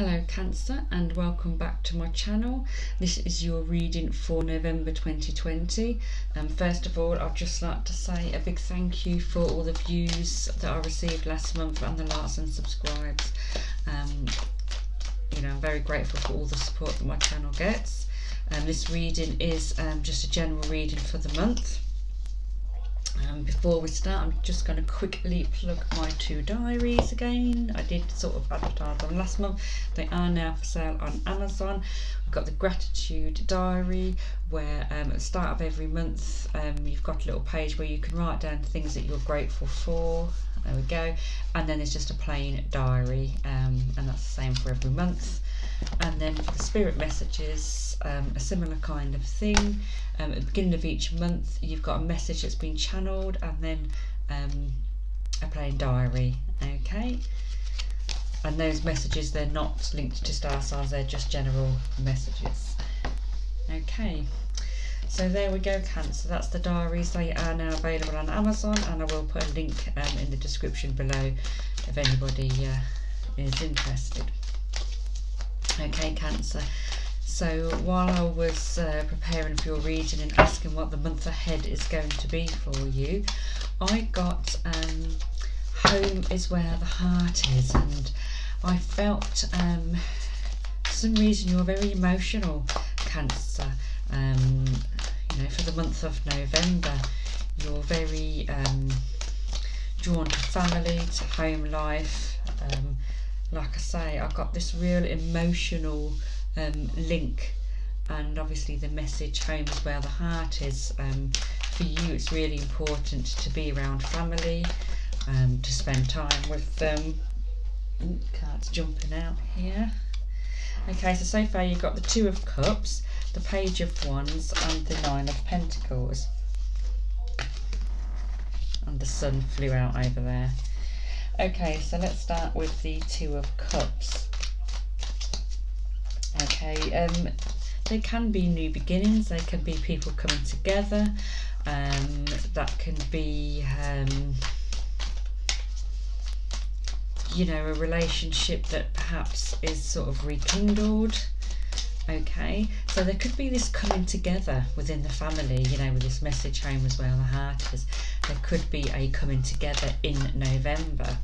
Hello Cancer and welcome back to my channel. This is your reading for November 2020. Um, first of all I'd just like to say a big thank you for all the views that I received last month and the likes and subscribes. Um, you know I'm very grateful for all the support that my channel gets. Um, this reading is um, just a general reading for the month. Um, before we start, I'm just going to quickly plug my two diaries again. I did sort of advertise them last month. They are now for sale on Amazon. We've got the Gratitude Diary, where um, at the start of every month, um, you've got a little page where you can write down things that you're grateful for. There we go. And then there's just a plain diary, um, and that's the same for every month. And then for the spirit messages, um, a similar kind of thing. Um, at the beginning of each month, you've got a message that's been channeled, and then um, a plain diary. Okay. And those messages, they're not linked to star signs, they're just general messages. Okay. So there we go, Cancer. That's the diaries. They are now available on Amazon, and I will put a link um, in the description below if anybody uh, is interested. Okay, Cancer. So while I was uh, preparing for your reading and asking what the month ahead is going to be for you, I got um, Home is Where the Heart Is, and I felt um, for some reason you're very emotional, Cancer. Um, you know, for the month of November, you're very um, drawn to family, to home life. Like I say, I got this real emotional um, link. And obviously the message home is where the heart is. Um, for you it's really important to be around family um, to spend time with them. Ooh, cards jumping out here. Okay so so far you've got the two of cups the page of wands and the nine of pentacles. And the sun flew out over there okay so let's start with the two of cups. Okay um they can be new beginnings. They can be people coming together. Um that can be um you know a relationship that perhaps is sort of rekindled okay? So there could be this coming together within the family you know with this message home as well the heart is there could be a coming together in november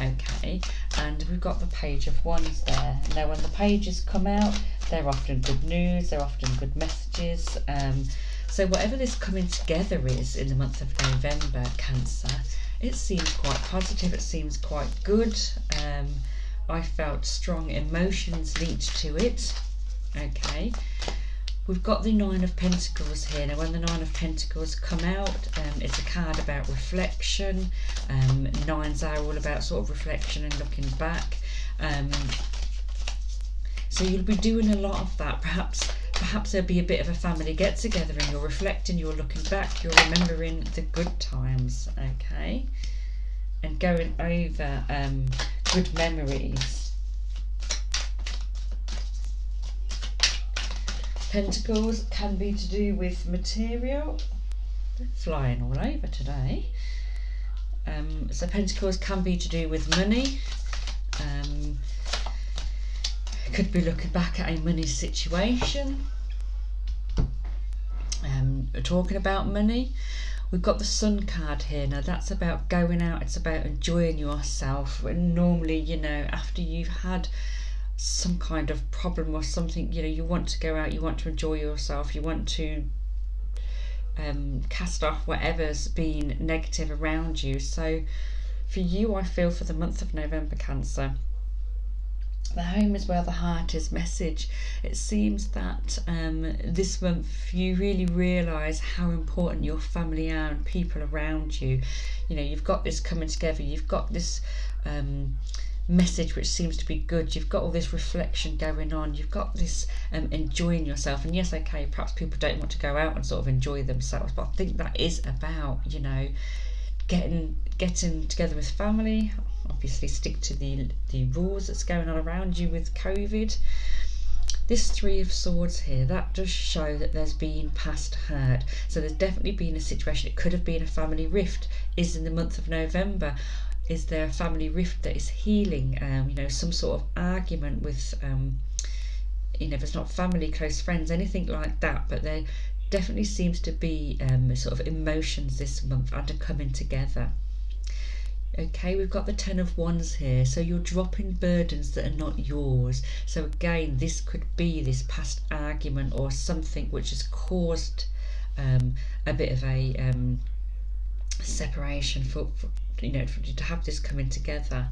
okay? And we've got the page of wands there. Now when the pages come out they're often good news they're often good messages um, so whatever this coming together is in the month of november cancer it seems quite positive it seems quite good um, i felt strong emotions linked to it okay We've got the Nine of Pentacles here. Now, when the Nine of Pentacles come out, um, it's a card about reflection. Um, nines are all about sort of reflection and looking back. Um, so you'll be doing a lot of that. Perhaps perhaps there'll be a bit of a family get together and you're reflecting, you're looking back, you're remembering the good times, okay? And going over um, good memories. Pentacles can be to do with material. They're flying all over today. Um, so Pentacles can be to do with money. Um, could be looking back at a money situation. Um, talking about money. We've got the Sun card here. Now that's about going out. It's about enjoying yourself. And normally, you know, after you've had some kind of problem or something you know you want to go out you want to enjoy yourself you want to um, cast off whatever's been negative around you. So for you I feel for the month of November Cancer. The home is where the heart is message. It seems that um, this month you really realize how important your family are and people around you. You know you've got this coming together you've got this um, message which seems to be good. You've got all this reflection going on. You've got this um, enjoying yourself. And yes okay perhaps people don't want to go out and sort of enjoy themselves but i think that is about you know getting getting together with family. Obviously stick to the the rules that's going on around you with covid. This three of swords here that does show that there's been past hurt. So there's definitely been a situation. It could have been a family rift. Is in the month of november is there a family rift that is healing? Um, you know, some sort of argument with, um, you know, if it's not family, close friends, anything like that. But there definitely seems to be um, sort of emotions this month and are coming together. Okay, we've got the Ten of Wands here. So you're dropping burdens that are not yours. So again, this could be this past argument or something which has caused um, a bit of a um, separation for, for, you know to have this coming together.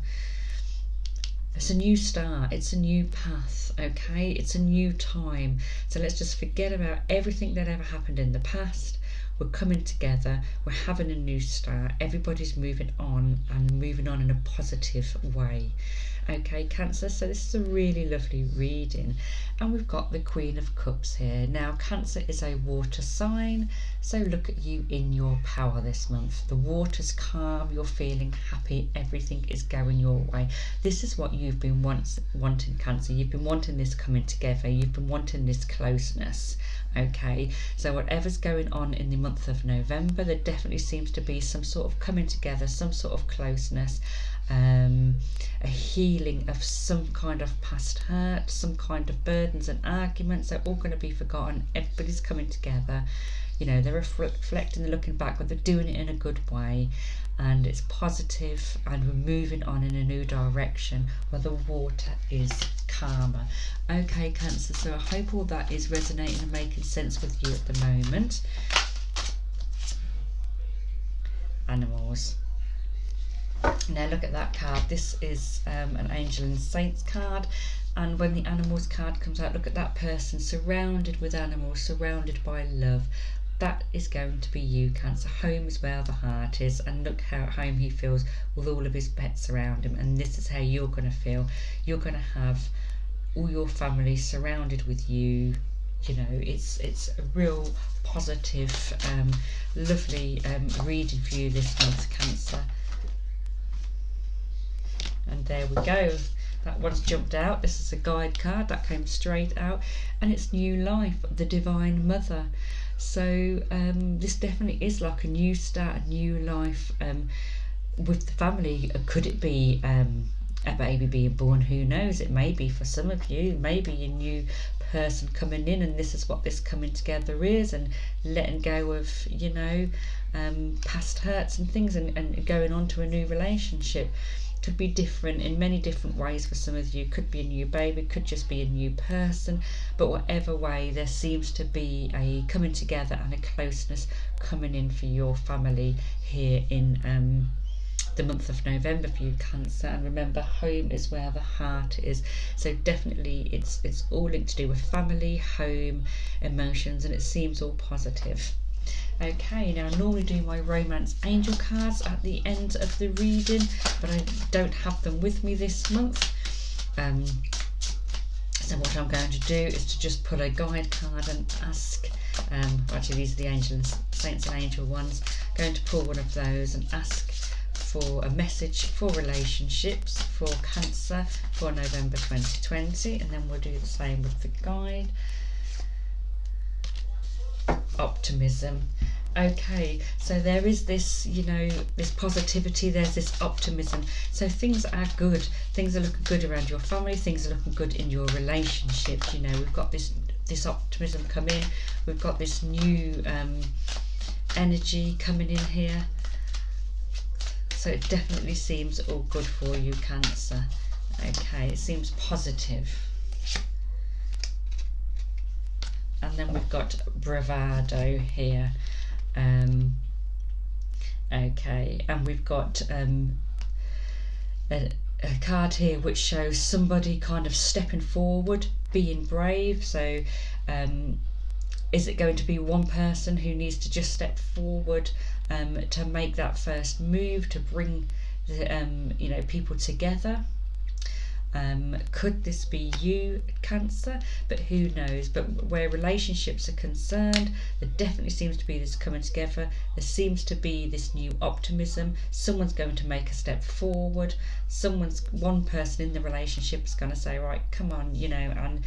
It's a new start. It's a new path. Okay, it's a new time. So let's just forget about everything that ever happened in the past we're coming together, we're having a new start, everybody's moving on and moving on in a positive way. Okay, Cancer, so this is a really lovely reading. And we've got the Queen of Cups here. Now, Cancer is a water sign, so look at you in your power this month. The water's calm, you're feeling happy, everything is going your way. This is what you've been once wanting, Cancer. You've been wanting this coming together, you've been wanting this closeness. Okay, so whatever's going on in the month of November, there definitely seems to be some sort of coming together, some sort of closeness um, a healing of some kind of past hurt, some kind of burdens and arguments. They're all going to be forgotten. Everybody's coming together. You know, they're reflecting, they're looking back, but they're doing it in a good way. And it's positive, and we're moving on in a new direction where the water is calmer. Okay, Cancer, so I hope all that is resonating and making sense with you at the moment. Animals. Now look at that card. This is um, an Angel and Saints card. And when the animals card comes out, look at that person surrounded with animals, surrounded by love. That is going to be you, Cancer. Home is where the heart is. And look how at home he feels with all of his pets around him. And this is how you're going to feel. You're going to have all your family surrounded with you. You know, it's it's a real positive, um, lovely um, reading for you this month, Cancer and there we go. That one's jumped out. This is a guide card that came straight out. And it's new life the divine mother. So um, this definitely is like a new start a new life um, with the family. Could it be um, a baby being born? Who knows? It may be for some of you. Maybe a new person coming in and this is what this coming together is and letting go of you know um, past hurts and things and, and going on to a new relationship could be different in many different ways for some of you. Could be a new baby, could just be a new person, but whatever way, there seems to be a coming together and a closeness coming in for your family here in um, the month of November for you Cancer. And remember, home is where the heart is. So definitely, it's it's all linked to do with family, home, emotions, and it seems all positive. Okay, now I normally do my romance angel cards at the end of the reading, but I don't have them with me this month. Um, so what I'm going to do is to just pull a guide card and ask, um, actually these are the angels, saints and angel ones, I'm going to pull one of those and ask for a message for relationships for Cancer for November 2020 and then we'll do the same with the guide optimism. Okay so there is this you know this positivity there's this optimism. So things are good. Things are looking good around your family. Things are looking good in your relationship you know we've got this this optimism come in. We've got this new um, energy coming in here. So it definitely seems all good for you cancer. Okay it seems positive and then we've got bravado here um, okay and we've got um, a, a card here which shows somebody kind of stepping forward being brave so um, is it going to be one person who needs to just step forward um, to make that first move to bring the, um, you know people together um, could this be you, Cancer? But who knows? But where relationships are concerned, there definitely seems to be this coming together. There seems to be this new optimism. Someone's going to make a step forward. Someone's one person in the relationship is going to say, right, come on, you know, and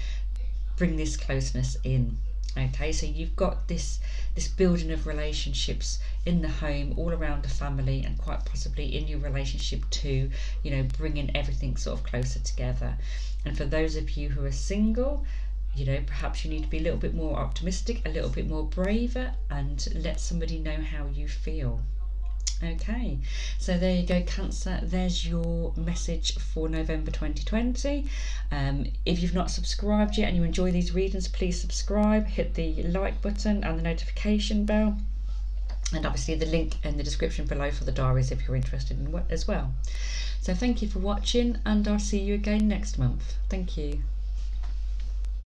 bring this closeness in. Okay so you've got this this building of relationships in the home all around the family and quite possibly in your relationship too you know bringing everything sort of closer together. And for those of you who are single you know perhaps you need to be a little bit more optimistic a little bit more braver and let somebody know how you feel Okay, so there you go, Cancer. There's your message for November 2020. Um, if you've not subscribed yet and you enjoy these readings, please subscribe, hit the like button and the notification bell. And obviously, the link in the description below for the diaries if you're interested in what as well. So, thank you for watching, and I'll see you again next month. Thank you.